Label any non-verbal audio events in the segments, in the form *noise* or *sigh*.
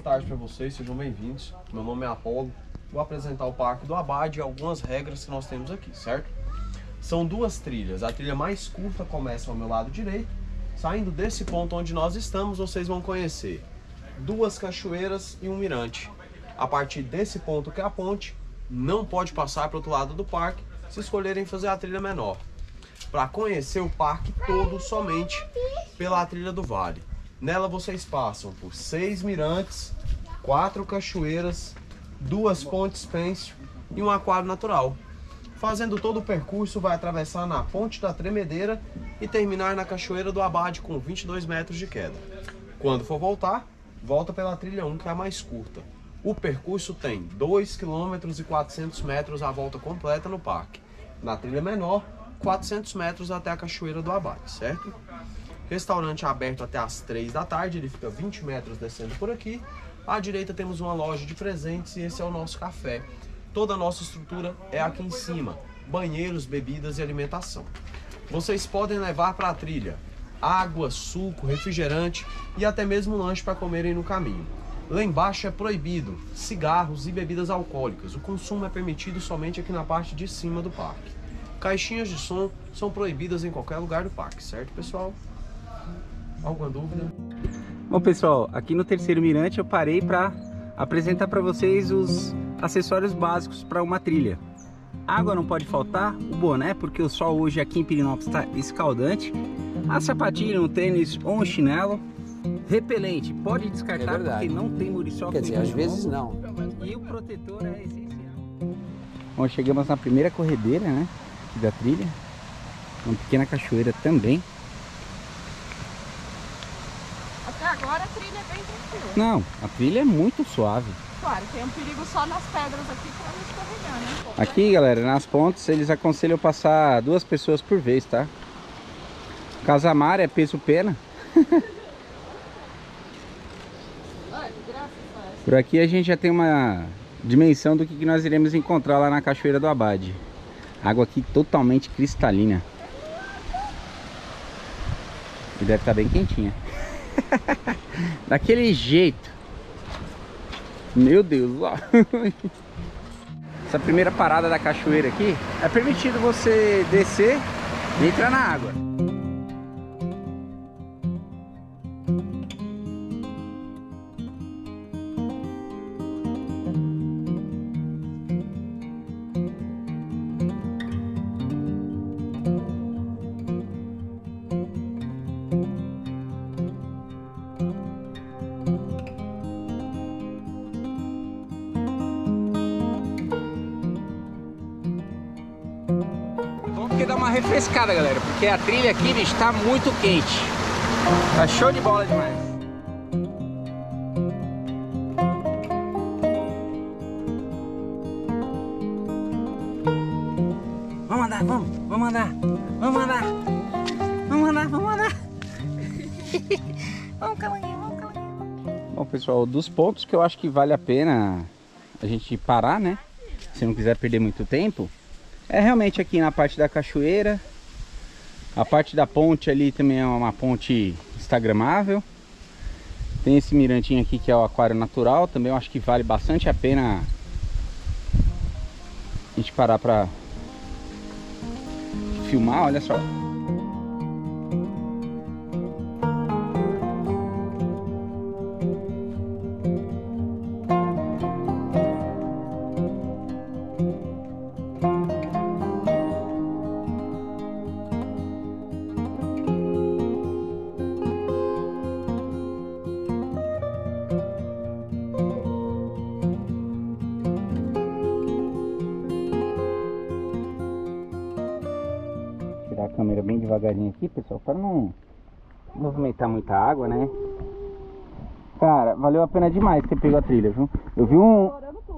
ótima tarde para vocês, sejam bem-vindos. Meu nome é Apolo. Vou apresentar o Parque do Abade e algumas regras que nós temos aqui, certo? São duas trilhas. A trilha mais curta começa ao meu lado direito. Saindo desse ponto onde nós estamos, vocês vão conhecer duas cachoeiras e um mirante. A partir desse ponto que é a ponte, não pode passar para o outro lado do parque se escolherem fazer a trilha menor. Para conhecer o parque todo somente pela trilha do vale. Nela vocês passam por seis mirantes, quatro cachoeiras, duas pontes pênsil e um aquário natural. Fazendo todo o percurso, vai atravessar na Ponte da Tremedeira e terminar na Cachoeira do Abade com 22 metros de queda. Quando for voltar, volta pela trilha 1, que é a mais curta. O percurso tem 2 km e 400 metros a volta completa no parque. Na trilha menor, 400 metros até a Cachoeira do Abade, certo? Restaurante aberto até as 3 da tarde, ele fica 20 metros descendo por aqui. À direita temos uma loja de presentes e esse é o nosso café. Toda a nossa estrutura é aqui em cima, banheiros, bebidas e alimentação. Vocês podem levar para a trilha água, suco, refrigerante e até mesmo lanche para comerem no caminho. Lá embaixo é proibido cigarros e bebidas alcoólicas. O consumo é permitido somente aqui na parte de cima do parque. Caixinhas de som são proibidas em qualquer lugar do parque, certo, pessoal? Alguma dúvida? Bom, pessoal, aqui no terceiro mirante eu parei para apresentar para vocês os acessórios básicos para uma trilha. Água não pode faltar, o boné, porque o sol hoje aqui em Pirinópolis está escaldante, a sapatilha, um tênis ou um chinelo, repelente, pode descartar É porque não tem muriçoca. Quer dizer, às vezes não. E o protetor é essencial. Bom, chegamos na primeira corredeira, né? Aqui da trilha. Uma pequena cachoeira também. Até agora a trilha é bem tranquila. Não, a trilha é muito suave. Claro, tem um perigo só nas pedras aqui pra não escorregar, né? Aqui, galera, nas pontes eles aconselham passar duas pessoas por vez, tá? Casamar é peso pena. *laughs* Por aqui a gente já tem uma dimensão do que nós iremos encontrar lá na Cachoeira do Abade. Água aqui totalmente cristalina. E deve estar bem quentinha. *laughs* Daquele jeito. Meu Deus, ó. *laughs* Essa primeira parada da cachoeira aqui, é permitido você descer e entrar na água. Refrescada, galera, porque a trilha aqui está muito quente. Tá show de bola demais. Vamos andar, vamos, vamos andar, vamos andar, vamos andar, vamos andar. *laughs* vamos, calanguinho, vamos, calanguinho. Bom, pessoal, dos pontos que eu acho que vale a pena a gente parar, né? Se não quiser perder muito tempo, é realmente aqui na parte da cachoeira. A parte da ponte ali também é uma ponte instagramável. Tem esse mirantinho aqui que é o aquário natural, também eu acho que vale bastante a pena a gente parar pra filmar, olha só. Câmera bem devagarinho aqui, pessoal, para não movimentar muita água, né? Cara, valeu a pena demais ter pego a trilha, viu? Eu vi um,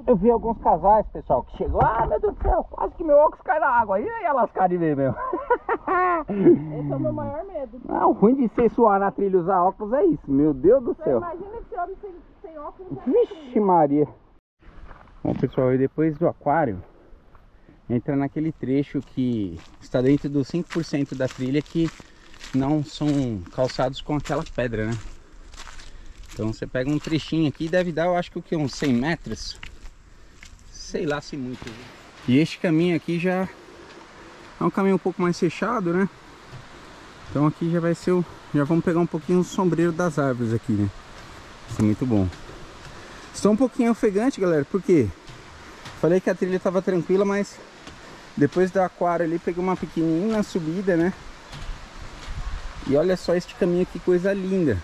eu vi alguns casais, pessoal, que chegou, ah, meu Deus do céu, quase que meu óculos cai na água. Aí, ia lascar de ver, meu. *laughs* Esse é o meu maior medo. Não, o ruim de ser suar na trilha e usar óculos é isso, meu Deus do Você céu. imagina esse homem sem, sem óculos. Vixe. Maria. Bom, pessoal, e depois do aquário, entra naquele trecho que está dentro dos 5% da trilha que não são calçados com aquela pedra, né? Então você pega um trechinho aqui, deve dar, eu acho que o que, uns 100 metros. Sei lá se muito. viu? E este caminho aqui já é um caminho um pouco mais fechado, né? Então aqui já vai ser o... Já vamos pegar um pouquinho o sombreiro das árvores aqui, né? Isso é muito bom. Estou um pouquinho ofegante, galera, porque falei que a trilha estava tranquila, mas depois do aquário ali peguei uma pequenininha subida, né? E olha só este caminho aqui, coisa linda.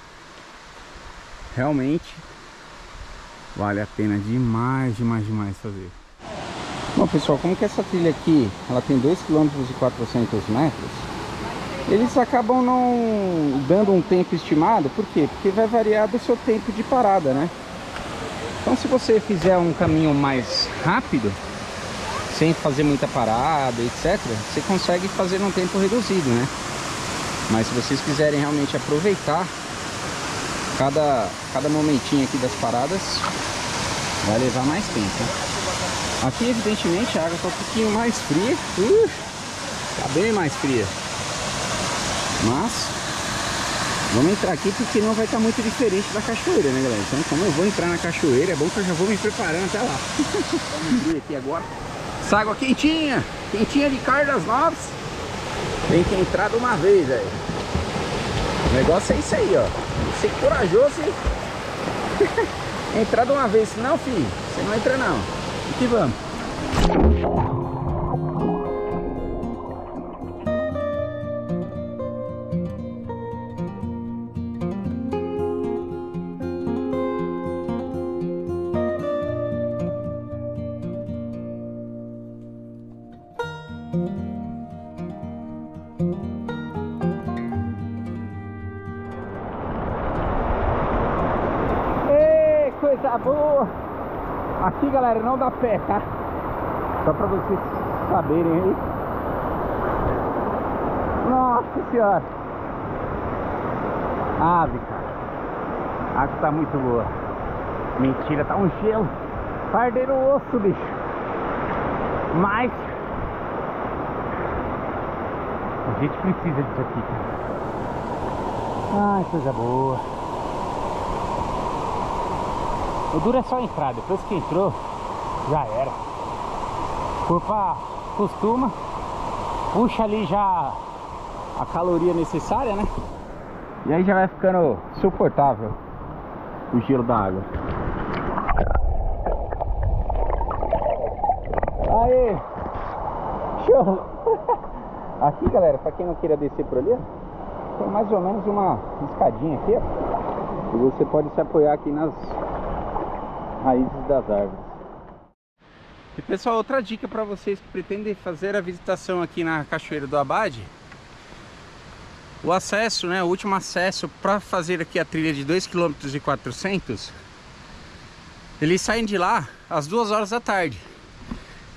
Realmente vale a pena demais, demais, demais fazer. Bom pessoal, como que essa trilha aqui, ela tem 2 km e 400 metros, eles acabam não dando um tempo estimado, por quê? Porque vai variar do seu tempo de parada, né? Então se você fizer um caminho mais rápido, sem fazer muita parada, etc, você consegue fazer num tempo reduzido, né? Mas se vocês quiserem realmente aproveitar cada, cada momentinho aqui das paradas, vai levar mais tempo. Aqui, evidentemente, a água está um pouquinho mais fria. Uh, tá bem mais fria. Mas, vamos entrar aqui porque não vai estar muito diferente da cachoeira, né, galera? Então, como eu vou entrar na cachoeira, é bom que eu já vou me preparando até lá. *laughs* Vamos ver aqui agora. Essa água quentinha, quentinha de Cardas Novas. Tem que entrar de uma vez, velho. O negócio é isso aí, ó. Ser corajoso *laughs* entrar de uma vez. Senão, filho, você não entra não. E que vamos. Ê, coisa boa! Aqui, galera, não dá pé, tá? Só pra vocês saberem aí. Nossa senhora! Ave, cara. A água tá muito boa. Mentira, tá um gelo. Tá ardendo o osso, bicho. Mas... A gente precisa disso aqui, cara. Ai, coisa boa. O duro é só entrar, depois que entrou, já era. Por pra costuma, puxa ali já a caloria necessária, né? E aí já vai ficando suportável o gelo da água. Aê! Show! Aqui, galera, pra quem não queira descer por ali, tem mais ou menos uma escadinha aqui, ó. E você pode se apoiar aqui nas raízes das árvores. E pessoal, outra dica para vocês que pretendem fazer a visitação aqui na Cachoeira do Abade. O acesso, né, o último acesso para fazer aqui a trilha de 2 km e 400, eles saem de lá às 2 horas da tarde.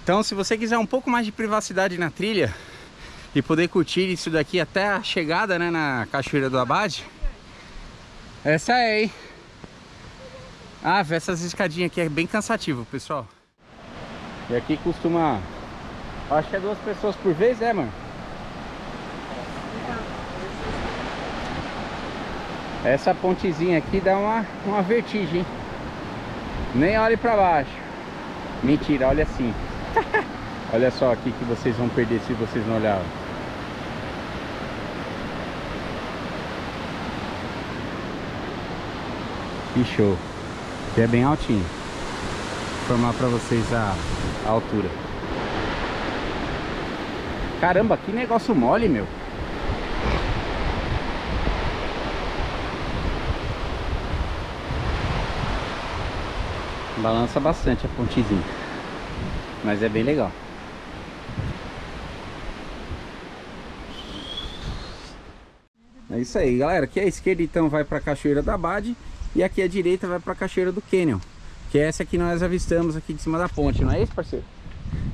Então, se você quiser um pouco mais de privacidade na trilha e poder curtir isso daqui até a chegada, né, na Cachoeira do Abade, essa é, hein? Ah, essas escadinhas aqui é bem cansativo, pessoal. E aqui costuma... Acho que é duas pessoas por vez, né, mano? Essa pontezinha aqui dá uma, uma vertigem, hein? Nem olhe pra baixo. Mentira, olha assim. *laughs* olha só aqui que vocês vão perder se vocês não olharem. Que show. Que é bem altinho. Vou informar pra vocês a, a altura. Caramba, que negócio mole, meu. Balança bastante a pontezinha. Mas é bem legal. Isso aí, galera. Aqui à esquerda então vai para a Cachoeira da Abade e aqui à direita vai para a Cachoeira do Canyon, que é essa que nós avistamos aqui de cima da ponte, não é isso, parceiro?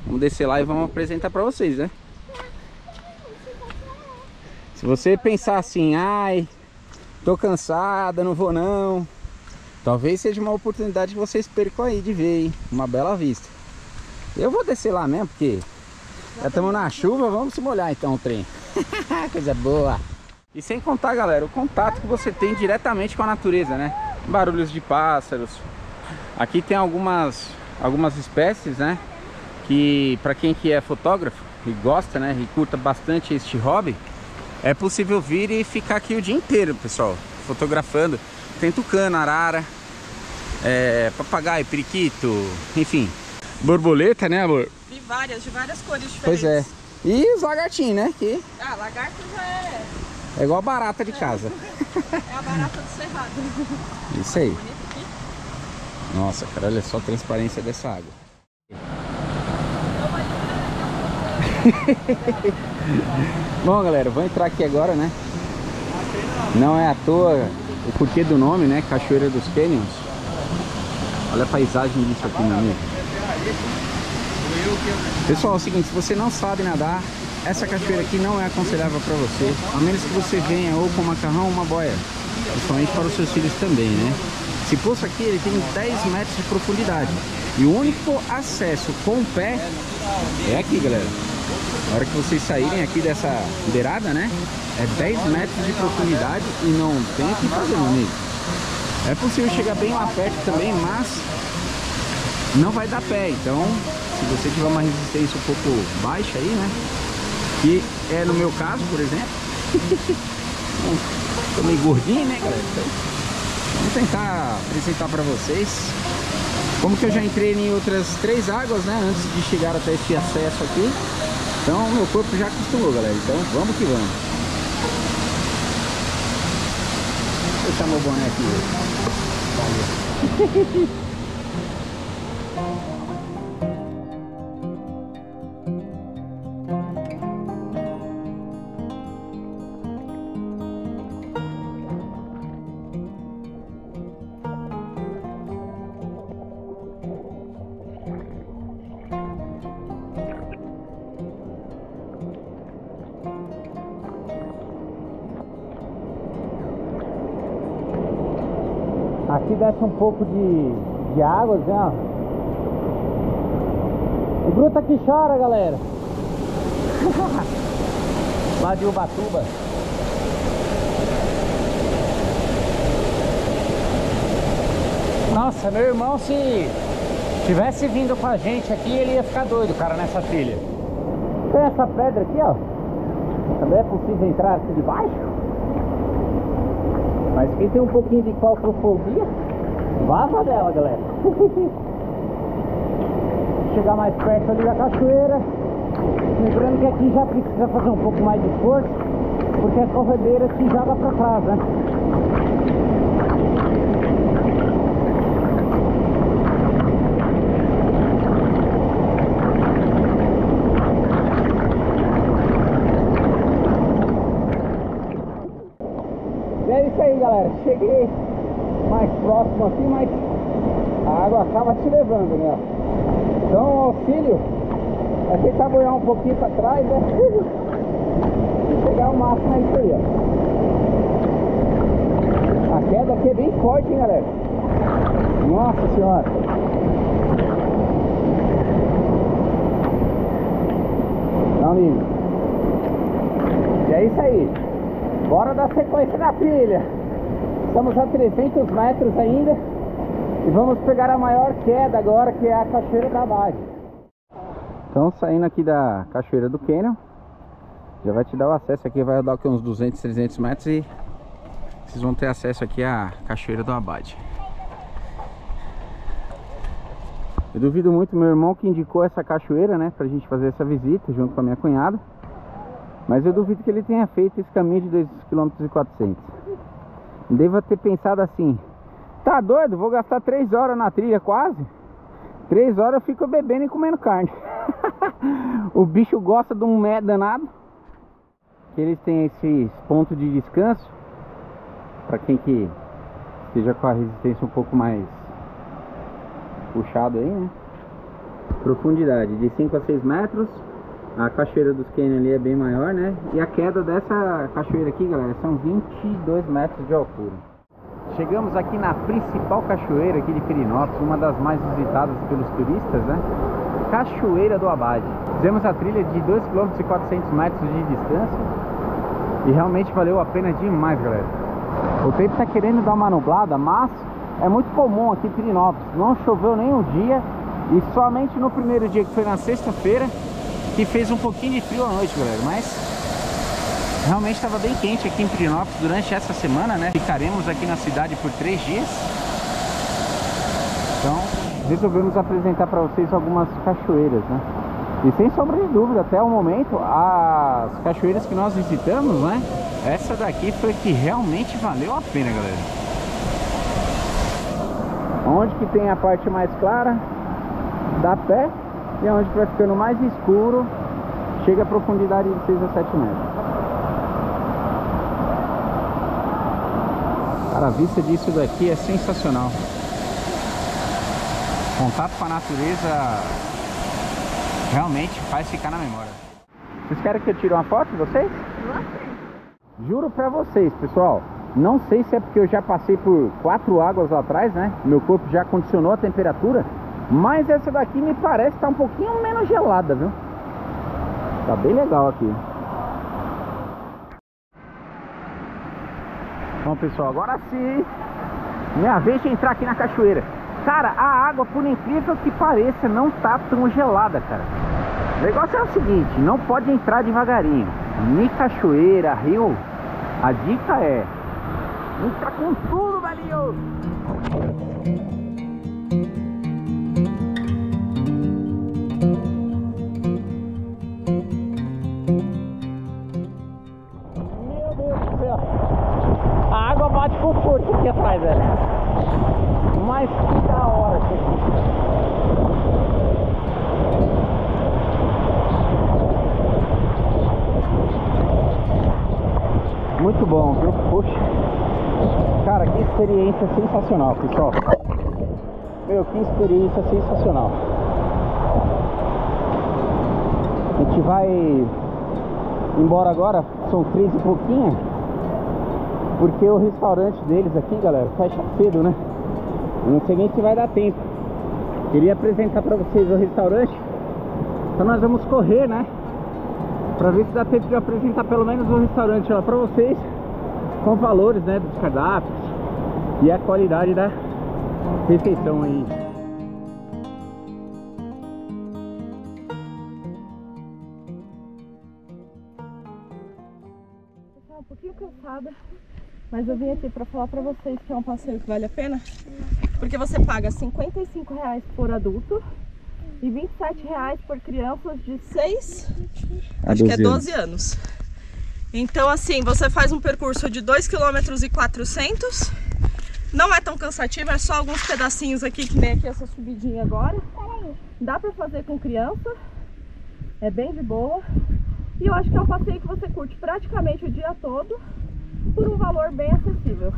Vamos descer lá e vamos apresentar para vocês, né? Se você pensar assim, ai, tô cansada, não vou não, talvez seja uma oportunidade que vocês percam aí de ver, hein? Uma bela vista. Eu vou descer lá mesmo, porque já estamos na chuva, vamos se molhar então o trem. *laughs* Coisa boa. E sem contar, galera, o contato que você tem diretamente com a natureza, né? barulhos de pássaros. Aqui tem algumas, algumas espécies, né? Que para quem que é fotógrafo e gosta, né? E curta bastante este hobby, é possível vir e ficar aqui o dia inteiro, pessoal, fotografando. Tem tucano, arara, é, papagaio, periquito, enfim. Borboleta, né, amor? Vi várias, de várias cores diferentes. Pois é. E os lagartinhos, né? Que Ah, lagarto já é, é igual barata de casa. é a barata do cerrado. Isso aí. Nossa, cara, olha só a transparência dessa água. *laughs* Bom, galera, vou entrar aqui agora, né? Não é à toa o porquê do nome, né? Cachoeira dos Canyons. Olha a paisagem disso aqui, meu amigo. Pessoal, é o seguinte, se você não sabe nadar, essa cachoeira aqui não é aconselhável para você, a menos que você venha ou com macarrão ou uma boia, principalmente para os seus filhos também, né? Esse poço aqui ele tem 10 metros de profundidade e o único acesso com o pé é aqui, galera. Na hora que vocês saírem aqui dessa beirada, né? É 10 metros de profundidade e não tem o que fazer, meu amigo. É possível chegar bem lá perto também, mas não vai dar pé. Então, se você tiver uma resistência um pouco baixa aí, né? Que é no meu caso, por exemplo. *laughs* Tô meio gordinho, né, galera? Então, vamos tentar apresentar pra vocês. Como que eu já entrei em outras três águas, né? Antes de chegar até esse acesso aqui. Então, meu corpo já acostumou, galera. Então, vamos que vamos. Vou deixar meu boné aqui. Valeu. *laughs* Aqui desce um pouco de, de água, assim, ó. O Gruta que chora, galera. *laughs* Lá de Ubatuba. Nossa, meu irmão, se tivesse vindo com a gente aqui, ele ia ficar doido, cara, nessa trilha. Tem essa pedra aqui, ó. Também é possível entrar aqui de baixo. Mas quem tem um pouquinho de claustrofobia, vaza dela, galera. *laughs* Chegar mais perto ali da cachoeira. Lembrando que aqui já precisa fazer um pouco mais de esforço, porque a corredeira te joga pra trás, né? E é isso aí, galera. Cheguei mais próximo aqui, mas a água acaba te levando, né? Então, o auxílio é tentar boiar um pouquinho para trás, né? E chegar o máximo é isso aí, ó. A queda aqui é bem forte, hein, galera? Nossa senhora. Não, amigo. E é isso aí. Bora dar sequência na trilha. Estamos a 300 metros ainda. E vamos pegar a maior queda agora, que é a Cachoeira da Abade. Então, saindo aqui da Cachoeira do Canyon. Já vai te dar o acesso aqui, vai aqui uns 200, 300 metros e vocês vão ter acesso aqui à Cachoeira do Abade. Eu duvido muito, meu irmão que indicou essa cachoeira, né, pra gente fazer essa visita junto com a minha cunhada. Mas eu duvido que ele tenha feito esse caminho de 2,4 km. Deva ter pensado assim: tá doido? Vou gastar 3 horas na trilha quase. 3 horas eu fico bebendo e comendo carne. *laughs* o bicho gosta de um mé danado. Eles têm esses pontos de descanso. Para quem que esteja com a resistência um pouco mais puxado aí, né? Profundidade de 5 a 6 metros. A cachoeira dos Canyon ali é bem maior, né? E a queda dessa cachoeira aqui, galera, são 22 metros de altura. Chegamos aqui na principal cachoeira aqui de Pirinópolis, uma das mais visitadas pelos turistas, né? Cachoeira do Abade. Fizemos a trilha de 2 km e 400 metros de distância e realmente valeu a pena demais, galera. O tempo tá querendo dar uma nublada, mas é muito comum aqui em Pirinópolis. Não choveu nem um dia e somente no primeiro dia, que foi na sexta-feira, que fez um pouquinho de frio à noite, galera. Mas realmente estava bem quente aqui em Pirinópolis durante essa semana, né? Ficaremos aqui na cidade por três dias. Então, resolvemos apresentar para vocês algumas cachoeiras, né? E sem sombra de dúvida, até o momento, as cachoeiras que nós visitamos, né? Essa daqui foi que realmente valeu a pena, galera. Onde que tem a parte mais clara, dá pé. E onde que vai ficando mais escuro, chega a profundidade de 6 a 7 metros. Cara, a vista disso daqui é sensacional. Contato com a natureza realmente faz ficar na memória. Vocês querem que eu tire uma foto de vocês? Juro pra vocês, pessoal. Não sei se é porque eu já passei por quatro águas lá atrás, né? Meu corpo já condicionou a temperatura. Mas essa daqui me parece estar tá um pouquinho menos gelada, viu? Tá bem legal aqui. Bom, pessoal, agora sim. Minha vez de entrar aqui na cachoeira. Cara, a água, por incrível que pareça, não tá tão gelada, cara. O negócio é o seguinte, não pode entrar devagarinho. Nem cachoeira, rio, a dica é entra com tudo, velho! Mas que da hora. Muito bom, viu? Puxa. Cara, que experiência sensacional, pessoal. Meu, que experiência sensacional. A gente vai embora agora, são três e pouquinho. Porque o restaurante deles aqui, galera, fecha cedo, né? Não sei nem se vai dar tempo. Queria apresentar para vocês o restaurante. Então nós vamos correr, né? Pra ver se dá tempo de apresentar pelo menos o restaurante lá pra vocês. Com valores, né? Dos cardápios. E a qualidade da refeição aí. um pouquinho cansada, mas eu vim aqui para falar para vocês que é um passeio que vale a pena. Porque você paga 55 reais por adulto e 27 reais por crianças de 6, A acho que é 12 12 anos. Então assim, você faz um percurso de 2 km e 400 Não é tão cansativo, é só alguns pedacinhos aqui, que nem aqui essa subidinha agora. Dá pra fazer com criança, é bem de boa. E eu acho que é um passeio que você curte praticamente o dia todo por um valor bem acessível.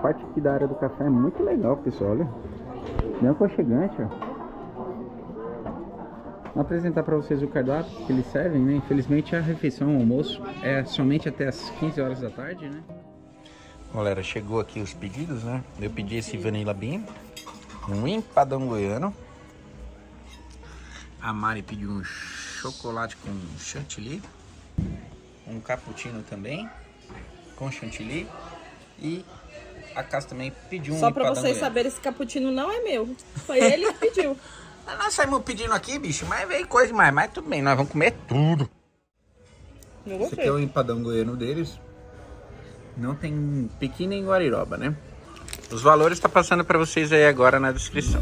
Parte aqui da área do café é muito legal, pessoal. Olha. Bem aconchegante, ó. Vou apresentar para vocês o cardápio que eles servem, né? Infelizmente a refeição, o almoço, é somente até as 15 horas da tarde, né? Galera, chegou aqui os pedidos, né? Eu pedi esse Vanilla Bean, um empadão goiano. A Mari pediu um chocolate com chantilly, um cappuccino também com chantilly e a Casa também pediu um Só pra vocês saberem, esse cappuccino não é meu. Foi ele que pediu. *laughs* Nós saímos pedindo aqui, bicho, mas veio coisa demais. Mas tudo bem, nós vamos comer tudo. Eu Esse aqui gostei. é o empadão goiano deles. Não tem piqui nem guariroba, né? Os valores tá passando para vocês aí agora na descrição.